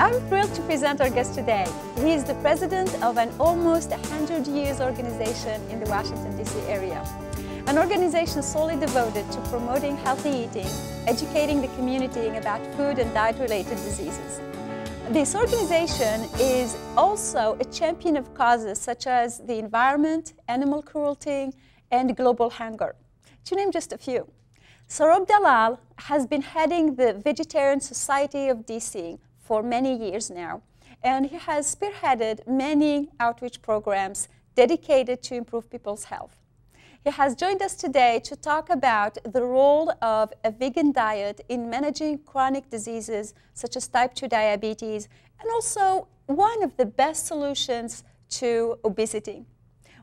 I'm thrilled to present our guest today. He is the president of an almost 100 years organization in the Washington, D.C. area. An organization solely devoted to promoting healthy eating, educating the community about food and diet-related diseases. This organization is also a champion of causes such as the environment, animal cruelty, and global hunger, to name just a few. Saurabh Dalal has been heading the Vegetarian Society of DC for many years now, and he has spearheaded many outreach programs dedicated to improve people's health. He has joined us today to talk about the role of a vegan diet in managing chronic diseases such as type 2 diabetes and also one of the best solutions to obesity.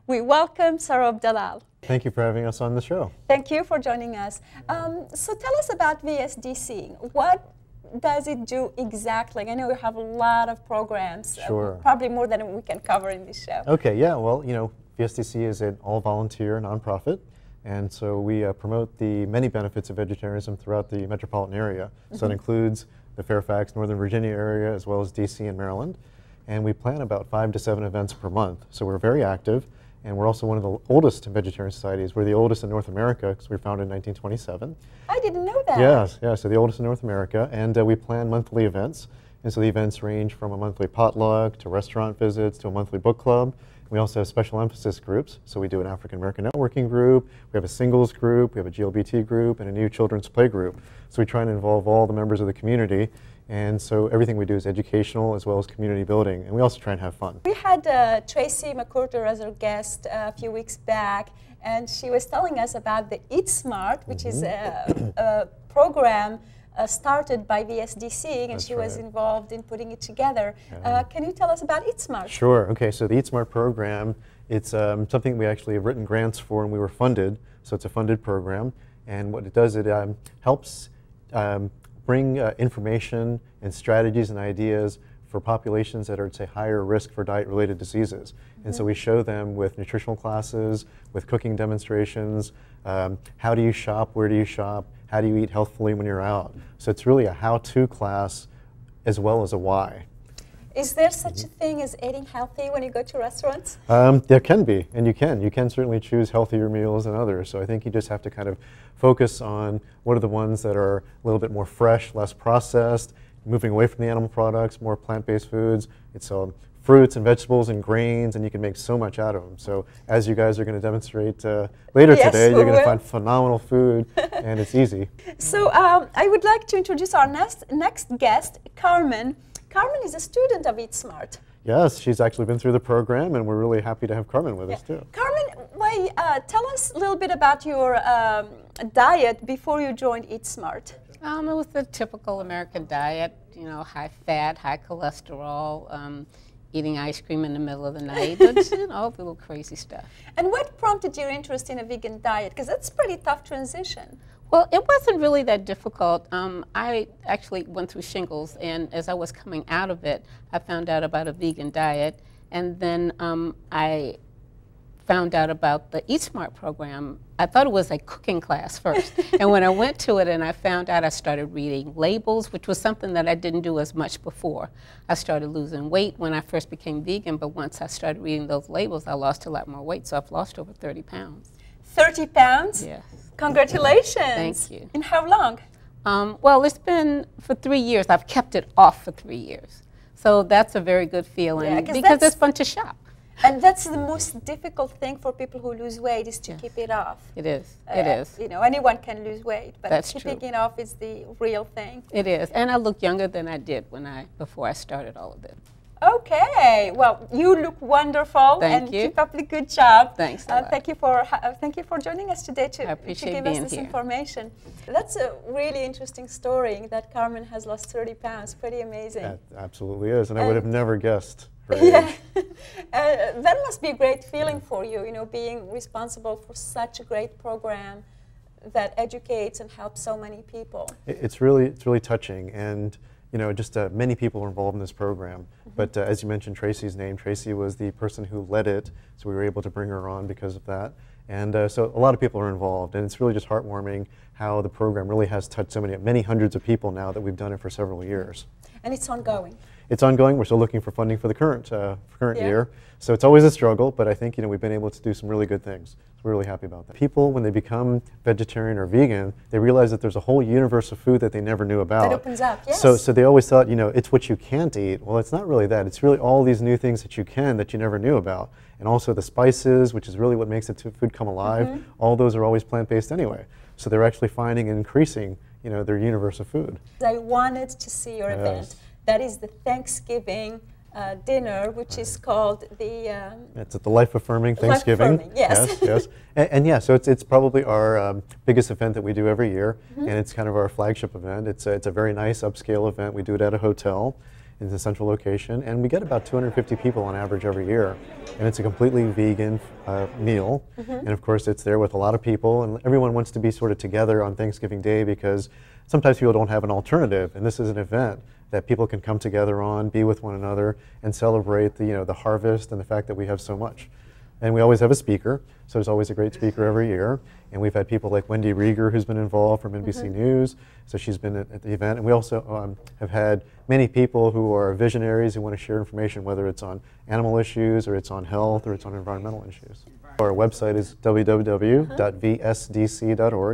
We welcome Saurabh Dalal. Thank you for having us on the show. Thank you for joining us. Um, so tell us about VSDC. What does it do exactly? I know you have a lot of programs, uh, sure. Uh, probably more than we can cover in this show. Okay, yeah, well, you know, VSDC is an all-volunteer nonprofit, and so we uh, promote the many benefits of vegetarianism throughout the metropolitan area. Mm -hmm. So that includes the Fairfax, Northern Virginia area, as well as DC and Maryland. And we plan about five to seven events per month. So we're very active, and we're also one of the oldest vegetarian societies. We're the oldest in North America because we were founded in 1927. I didn't know that. Yes, yeah, so the oldest in North America. And uh, we plan monthly events. And so the events range from a monthly potluck to restaurant visits to a monthly book club. We also have special emphasis groups. So we do an African American networking group, we have a singles group, we have a GLBT group, and a new children's play group. So we try and involve all the members of the community. And so everything we do is educational as well as community building. And we also try and have fun. We had uh, Tracy McQuirter as our guest uh, a few weeks back, and she was telling us about the Eat Smart, which mm -hmm. is mm-hmm. a, a program uh, started by VSDC, and That's she right. was involved in putting it together. Yeah. Uh, can you tell us about Eat Smart? Sure. Okay. So the Eat Smart program, it's um, something we actually have written grants for, and we were funded. So it's a funded program, and what it does, it um, helps um, bring uh, information and strategies and ideas for populations that are, say, higher risk for diet-related diseases. Mm -hmm. And so we mm-hmm. show them with nutritional classes, with cooking demonstrations, um, how do you shop, where do you shop, how do you eat healthfully when you're out. So it's really a how-to class as well as a why. Is there such a thing as eating healthy when you go to restaurants? Um, there can be, and you can. You can certainly choose healthier meals than others. So I think you just have to kind of focus on what are the ones that are a little bit more fresh, less processed, moving away from the animal products, more plant-based foods. It's um, fruits and vegetables and grains, and you can make so much out of them. So as you guys are going to demonstrate uh, later yes, today, you're going to find phenomenal food, and it's easy. So um, I would like to introduce our next, next guest, Carmen. Carmen is a student of Eat Smart. Yes, she's actually been through the program, and we're really happy to have Carmen with yeah. us too. Carmen, why, uh, tell us a little bit about your um, diet before you joined Eat Smart. Um, it was the typical American diet, you know, high fat, high cholesterol, um, eating ice cream in the middle of the night, but, you know, little crazy stuff. And what prompted your interest in a vegan diet? Because that's a pretty tough transition. Well, it wasn't really that difficult. Um, I actually went through shingles, and as I was coming out of it, I found out about a vegan diet, and then um, I found out about the Eat Smart program. I thought it was a cooking class first, and when I went to it and I found out, I started reading labels, which was something that I didn't do as much before. I started losing weight when I first became vegan, but once I started reading those labels, I lost a lot more weight, so I've lost over 30 pounds. 30 pounds? Yes. Congratulations. Thank you. In how long? Um, well, it's been for three years. I've kept it off for three years. So that's a very good feeling yeah, because it's fun to shop. And that's the most difficult thing for people who lose weight is to yes. keep it off. It is. Uh, it is. You know, anyone can lose weight, but that's keeping true. it off is the real thing. It is. And I look younger than I did when I before I started all of this. Okay. Well, you look wonderful, thank and you. keep up the good job. Thanks. Uh, thank you for uh, thank you for joining us today to, to give us this here. information. That's a really interesting story that Carmen has lost 30 pounds. Pretty amazing. That absolutely is, and, and I would have never guessed. Yeah, uh, that must be a great feeling for you. You know, being responsible for such a great program that educates and helps so many people. It's really it's really touching and you know, just uh, many people are involved in this program. Mm -hmm. But uh, as you mentioned Tracy's name, Tracy was the person who led it, so we were able to bring her on because of that. And uh, so a lot of people are involved, and it's really just heartwarming how the program really has touched so many, many hundreds of people now that we've done it for several years. And it's ongoing. it's ongoing. We're still looking for funding for the current uh, current Yeah. year. So it's always a struggle, but I think you know we've been able to do some really good things. We're really happy about that. People, when they become vegetarian or vegan, they realize that there's a whole universe of food that they never knew about. It opens up, yes. so so they always thought, you know, it's what you can't eat. Well, it's not really that. It's really all these new things that you can that you never knew about, and also the spices, which is really what makes the food come alive. Mm-hmm. All those are always plant-based anyway. So they're actually finding and increasing, you know, their universe of food. I wanted to see your Yes. event. That is the Thanksgiving uh, dinner, which is called the. Um, It's at the Life Affirming Thanksgiving. Affirming, yes. yes, yes. And, and yeah, so it's, it's probably our um, biggest event that we do every year, Mm-hmm. and it's kind of our flagship event. It's a, it's a very nice upscale event. We do it at a hotel in the central location, and we get about 250 people on average every year. And it's a completely vegan uh, meal, Mm-hmm. and of course, it's there with a lot of people, and everyone wants to be sort of together on Thanksgiving Day because sometimes people don't have an alternative, and this is an event that people can come together on, be with one another, and celebrate the you know the harvest and the fact that we have so much. And we always have a speaker, so there's always a great speaker every year. And we've had people like Wendy Rieger, who's been involved from NBC News, so she's been at, at the event. And we also um, have had many people who are visionaries who want to share information, whether it's on animal issues, or it's on health, or it's on environmental issues. Our website is www.vsdc.org.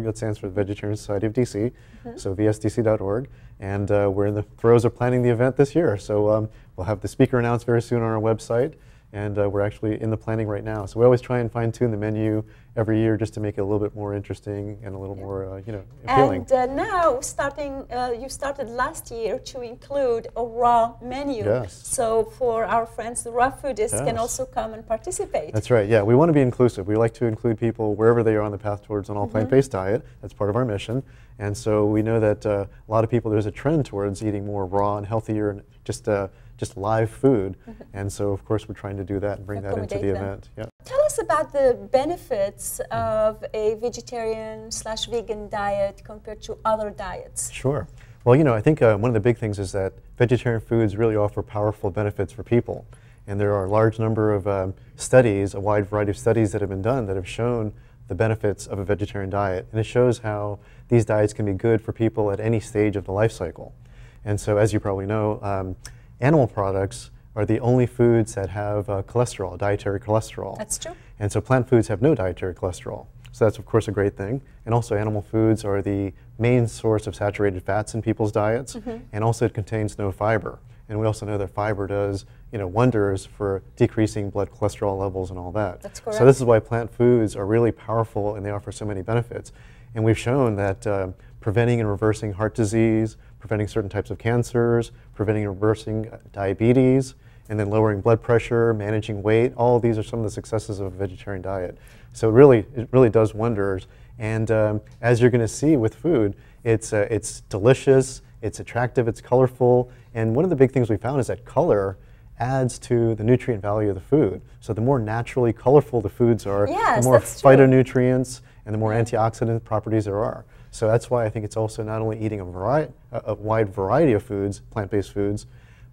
That stands for the Vegetarian Society of DC, so vsdc.org. And uh, we're in the throes of planning the event this year. So um, we'll have the speaker announced very soon on our website and uh, we're actually in the planning right now. So we always try and fine tune the menu every year just to make it a little bit more interesting and a little more, uh, you know, appealing. and uh, now, starting, uh, you started last year to include a raw menu. Yes. So for our friends, the raw foodists can also come and participate. That's right. Yeah, we want to be inclusive. We like to include people wherever they are on the path towards an all plant-based diet. That's part of our mission. And so we know that uh, a lot of people there's a trend towards eating more raw and healthier and just uh, just live food. And so of course we're trying to do that and bring that into the them. event. Yeah. Tell us about the benefits of a vegetarian slash vegan diet compared to other diets. Sure. Well, you know, I think uh, one of the big things is that vegetarian foods really offer powerful benefits for people. And there are a large number of um, studies, a wide variety of studies that have been done that have shown the benefits of a vegetarian diet. And it shows how these diets can be good for people at any stage of the life cycle. And so, as you probably know, um, animal products are the only foods that have uh, cholesterol, dietary cholesterol. That's true. And so plant foods have no dietary cholesterol. So that's, of course, a great thing. And also, animal foods are the main source of saturated fats in people's diets. And also, it contains no fiber. And we also know that fiber does you know, wonders for decreasing blood cholesterol levels and all that. That's correct. So, this is why plant foods are really powerful and they offer so many benefits. And we've shown that uh, preventing and reversing heart disease, preventing certain types of cancers, preventing and reversing uh, diabetes, and then lowering blood pressure, managing weight. All these are some of the successes of a vegetarian diet. So it really, it really does wonders. And um, as you're going to see with food, it's, uh, it's delicious, it's attractive, it's colorful. And one of the big things we found is that color adds to the nutrient value of the food. So the more naturally colorful the foods are, Yes, the more that's true. phytonutrients and the more antioxidant properties there are. So that's why I think it's also not only eating a, vari- a, wide variety of foods, plant-based foods,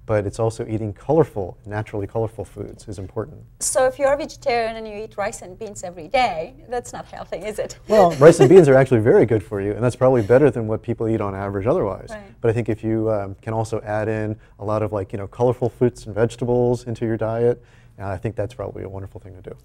but it's also eating colorful, naturally colorful foods is important. So if you're a vegetarian and you eat rice and beans every day, that's not healthy, is it? Well, rice and beans are actually very good for you, and that's probably better than what people eat on average otherwise. Right. But I think if you um, can also add in a lot of like you know colorful fruits and vegetables into your diet, uh, I think that's probably a wonderful thing to do.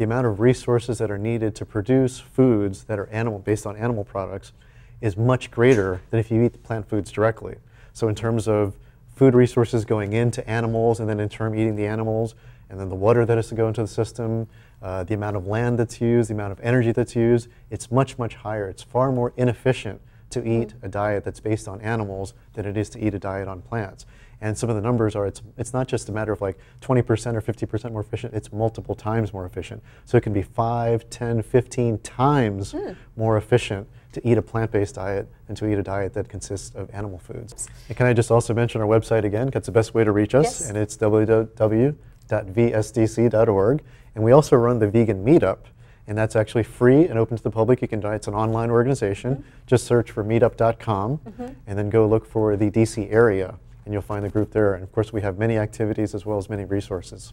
The amount of resources that are needed to produce foods that are animal based on animal products is much greater than if you eat the plant foods directly. So in terms of food resources going into animals, and then in turn eating the animals, and then the water that has to go into the system, uh, the amount of land that's used, the amount of energy that's used, it's much, much higher. It's far more inefficient to eat a diet that's based on animals than it is to eat a diet on plants. And some of the numbers are it's, it's not just a matter of like 20% or 50% more efficient, it's multiple times more efficient. So it can be 5, 10, 15 times hmm. more efficient to eat a plant-based diet than to eat a diet that consists of animal foods. And can I just also mention our website again? That's the best way to reach us, Yes. and it's www.vsdc.org. And we also run the vegan meetup, and that's actually free and open to the public. You can it's an online organization. Mm-hmm. Just search for meetup.com, mm-hmm. and then go look for the DC area, and you'll find the group there. And of course, we have many activities as well as many resources.